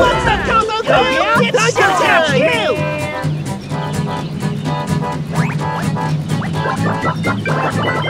What's that combo called? you